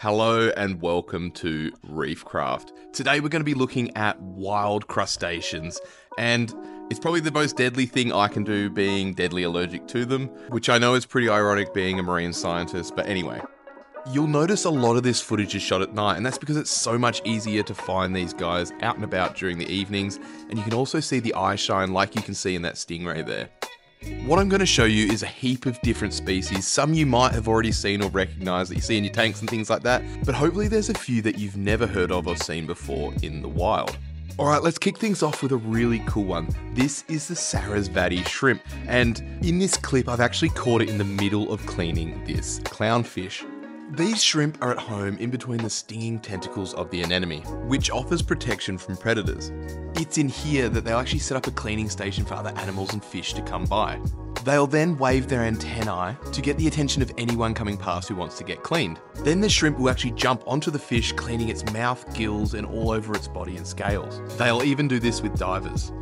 Hello and welcome to Reefcraft. Today we're going to be looking at wild crustaceans, and it's probably the most deadly thing I can do being deadly allergic to them, which I know is pretty ironic being a marine scientist, but anyway. You'll notice a lot of this footage is shot at night, and that's because it's so much easier to find these guys out and about during the evenings, and you can also see the eye shine like you can see in that stingray there. What I'm going to show you is a heap of different species. Some you might have already seen or recognized that you see in your tanks and things like that, but hopefully there's a few that you've never heard of or seen before in the wild. Alright, let's kick things off with a really cool one. This is the Sarasvati shrimp, and in this clip I've actually caught it in the middle of cleaning this clownfish. These shrimp are at home in between the stinging tentacles of the anemone, which offers protection from predators. It's in here that they'll actually set up a cleaning station for other animals and fish to come by. They'll then wave their antennae to get the attention of anyone coming past who wants to get cleaned. Then the shrimp will actually jump onto the fish, cleaning its mouth, gills, and all over its body and scales. They'll even do this with divers.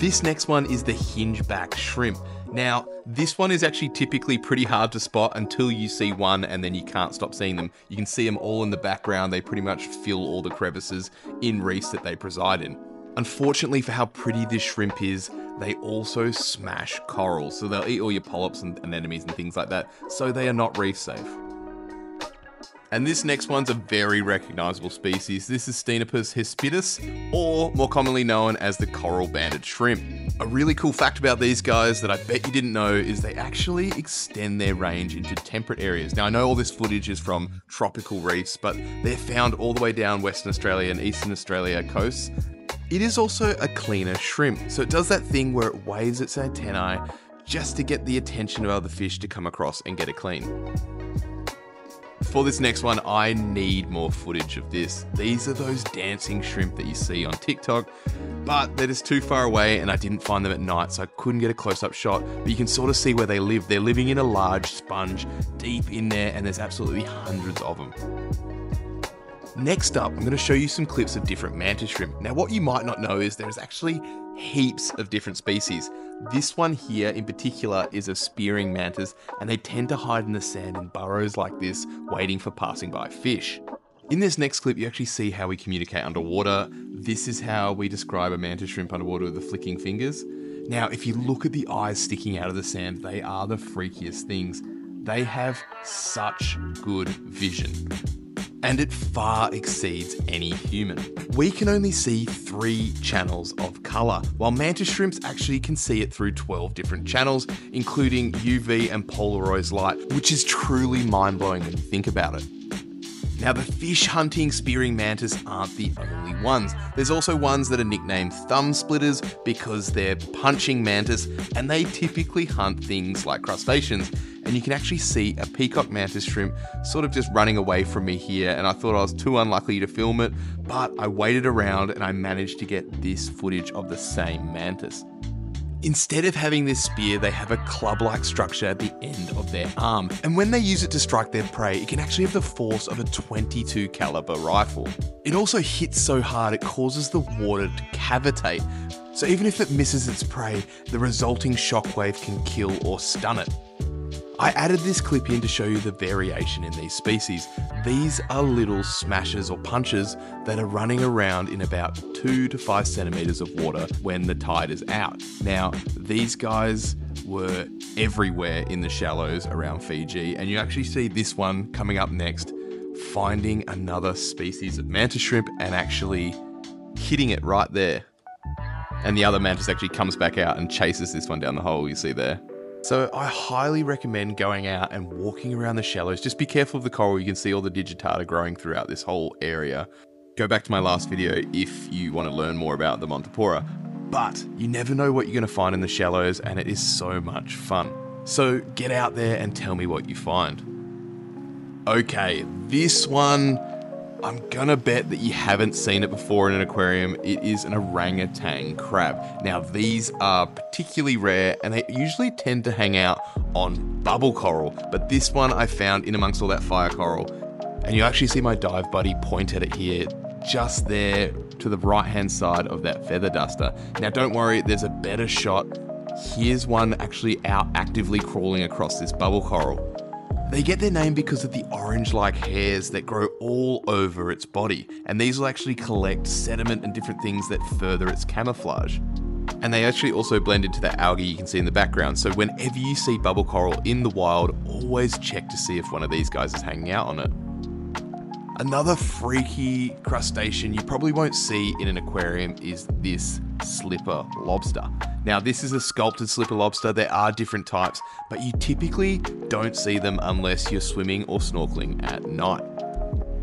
This next one is the hingeback shrimp. Now, this one is actually typically pretty hard to spot until you see one and then you can't stop seeing them. You can see them all in the background. They pretty much fill all the crevices in reefs that they preside in. Unfortunately for how pretty this shrimp is, they also smash corals. So they'll eat all your polyps and anemones and things like that. So they are not reef safe. And this next one's a very recognizable species. This is Stenopus hispidus, or more commonly known as the coral banded shrimp. A really cool fact about these guys that I bet you didn't know is they actually extend their range into temperate areas. Now, I know all this footage is from tropical reefs, but they're found all the way down Western Australia and Eastern Australia coasts. It is also a cleaner shrimp, so it does that thing where it waves its antennae just to get the attention of other fish to come across and get it clean. For this next one, I need more footage of this. These are those dancing shrimp that you see on TikTok, but they're just too far away and I didn't find them at night, so I couldn't get a close up shot. But you can sort of see where they live. They're living in a large sponge deep in there, and there's absolutely hundreds of them. Next up, I'm going to show you some clips of different mantis shrimp. Now, what you might not know is there's actually heaps of different species. This one here in particular is a spearing mantis, and they tend to hide in the sand in burrows like this, waiting for passing by fish. In this next clip, you actually see how we communicate underwater. This is how we describe a mantis shrimp underwater with the flicking fingers. Now, if you look at the eyes sticking out of the sand, they are the freakiest things. They have such good vision and it far exceeds any human. We can only see three channels of colour, while mantis shrimps actually can see it through 12 different channels, including UV and polarized light, which is truly mind blowing when you think about it. Now, the fish hunting spearing mantis aren't the only ones. There's also ones that are nicknamed thumb splitters because they're punching mantis and they typically hunt things like crustaceans and you can actually see a peacock mantis shrimp sort of just running away from me here and I thought I was too unlucky to film it, but I waited around and I managed to get this footage of the same mantis. Instead of having this spear, they have a club-like structure at the end of their arm, and when they use it to strike their prey, it can actually have the force of a 22 caliber rifle. It also hits so hard it causes the water to cavitate, so even if it misses its prey, the resulting shockwave can kill or stun it. I added this clip in to show you the variation in these species. These are little smashes or punches that are running around in about 2 to 5 centimeters of water when the tide is out. Now, these guys were everywhere in the shallows around Fiji, and you actually see this one coming up next, finding another species of mantis shrimp and actually hitting it right there. And the other mantis actually comes back out and chases this one down the hole you see there. So I highly recommend going out and walking around the shallows. Just be careful of the coral. You can see all the digitata growing throughout this whole area. Go back to my last video if you want to learn more about the Montipora. But you never know what you're going to find in the shallows and it is so much fun. So get out there and tell me what you find. Okay, this one I'm gonna bet that you haven't seen it before in an aquarium. It is an orangutan crab. Now, these are particularly rare and they usually tend to hang out on bubble coral, but this one I found in amongst all that fire coral. And you actually see my dive buddy point at it here, just there to the right hand side of that feather duster. Now, don't worry, there's a better shot. Here's one actually out actively crawling across this bubble coral. They get their name because of the orange like hairs that grow all over its body, and these will actually collect sediment and different things that further its camouflage. And they actually also blend into the algae you can see in the background, so whenever you see bubble coral in the wild, always check to see if one of these guys is hanging out on it. Another freaky crustacean you probably won't see in an aquarium is this slipper lobster. Now, this is a sculpted slipper lobster. There are different types, but you typically don't see them unless you're swimming or snorkeling at night.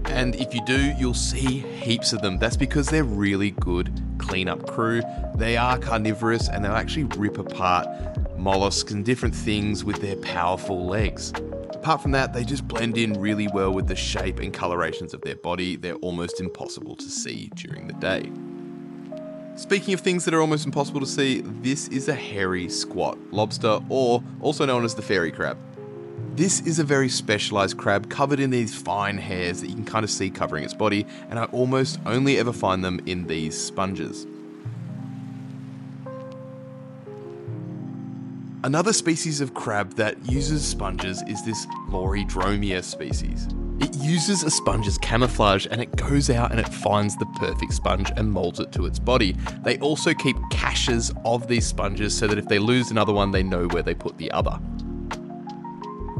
And if you do, you'll see heaps of them. That's because they're really good cleanup crew. They are carnivorous and they'll actually rip apart mollusks and different things with their powerful legs. Apart from that, they just blend in really well with the shape and colorations of their body. They're almost impossible to see during the day. Speaking of things that are almost impossible to see, this is a hairy squat lobster, or also known as the fairy crab. This is a very specialized crab covered in these fine hairs that you can kind of see covering its body, and I almost only ever find them in these sponges. Another species of crab that uses sponges is this Lauridromia species. It uses a sponge's camouflage and it goes out and it finds the perfect sponge and molds it to its body. They also keep caches of these sponges so that if they lose another one, they know where they put the other.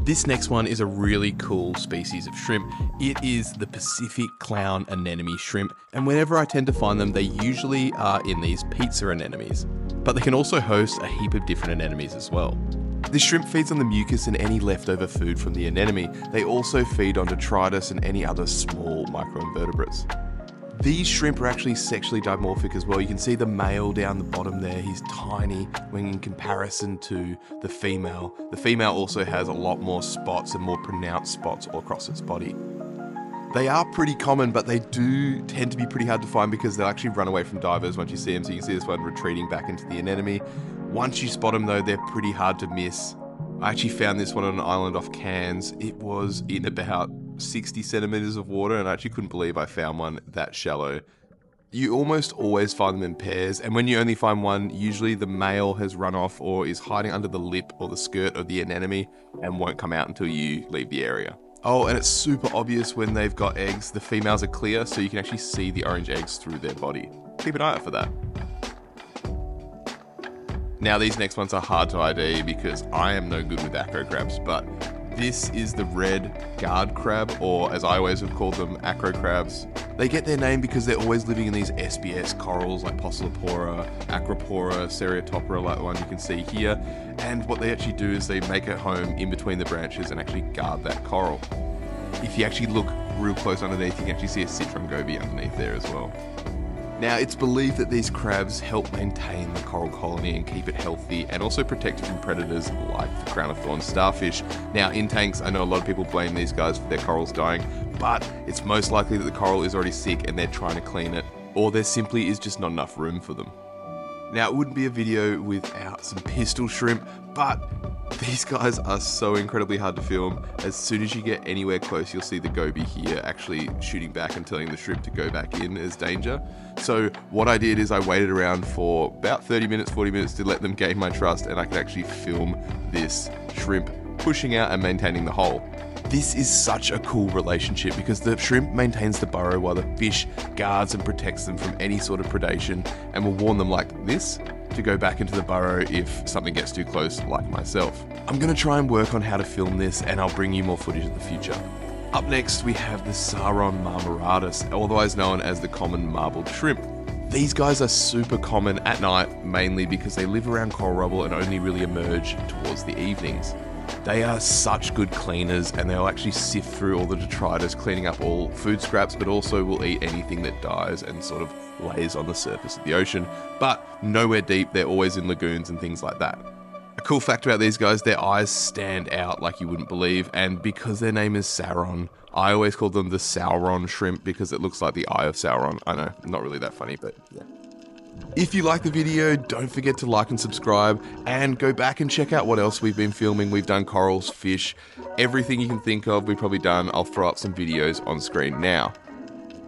This next one is a really cool species of shrimp. It is the Pacific clown anemone shrimp, and whenever I tend to find them, they usually are in these pizza anemones. But they can also host a heap of different anemones as well. This shrimp feeds on the mucus and any leftover food from the anemone. They also feed on detritus and any other small microinvertebrates. These shrimp are actually sexually dimorphic as well. You can see the male down the bottom there. He's tiny when in comparison to the female. The female also has a lot more spots and more pronounced spots all across its body. They are pretty common, but they do tend to be pretty hard to find because they'll actually run away from divers once you see them. So you can see this one retreating back into the anemone. Once you spot them though, they're pretty hard to miss. I actually found this one on an island off Cairns. It was in about 60 centimeters of water, and I actually couldn't believe I found one that shallow. You almost always find them in pairs, and when you only find one, usually the male has run off or is hiding under the lip or the skirt of the anemone and won't come out until you leave the area. Oh, and it's super obvious when they've got eggs. The females are clear, so you can actually see the orange eggs through their body. Keep an eye out for that. Now, these next ones are hard to ID because I am no good with acro crabs, but this is the red guard crab, or as I always have called them, acro crabs. They get their name because they're always living in these SPS corals like Pocillopora, Acropora, Seriatopora, like the one you can see here. And what they actually do is they make a home in between the branches and actually guard that coral. If you actually look real close underneath, you can actually see a citron goby underneath there as well. Now, it's believed that these crabs help maintain the coral colony and keep it healthy and also protect it from predators like the crown of thorns starfish. Now, in tanks, I know a lot of people blame these guys for their corals dying, but it's most likely that the coral is already sick and they're trying to clean it, or there simply is just not enough room for them. Now, it wouldn't be a video without some pistol shrimp, but these guys are so incredibly hard to film. As soon as you get anywhere close, you'll see the goby here actually shooting back and telling the shrimp to go back in as danger. So what I did is I waited around for about 30 minutes, 40 minutes to let them gain my trust and I could actually film this shrimp pushing out and maintaining the hole. This is such a cool relationship because the shrimp maintains the burrow while the fish guards and protects them from any sort of predation and will warn them like this to go back into the burrow if something gets too close, like myself. I'm going to try and work on how to film this, and I'll bring you more footage in the future. Up next, we have the Saron marmoratus, otherwise known as the common marbled shrimp. These guys are super common at night, mainly because they live around coral rubble and only really emerge towards the evenings. They are such good cleaners and they'll actually sift through all the detritus, cleaning up all food scraps, but also will eat anything that dies and sort of lays on the surface of the ocean. But nowhere deep, they're always in lagoons and things like that. A cool fact about these guys, their eyes stand out like you wouldn't believe, and because their name is Saron, I always call them the Sauron shrimp because it looks like the eye of Sauron. I know, not really that funny, but yeah. If you like the video, don't forget to like and subscribe and go back and check out what else we've been filming. We've done corals, fish, everything you can think of, we've probably done. I'll throw up some videos on screen now.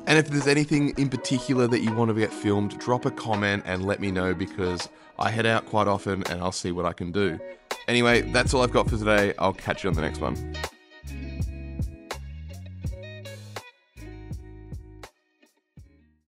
And if there's anything in particular that you want to get filmed, drop a comment and let me know because I head out quite often and I'll see what I can do. Anyway, that's all I've got for today. I'll catch you on the next one.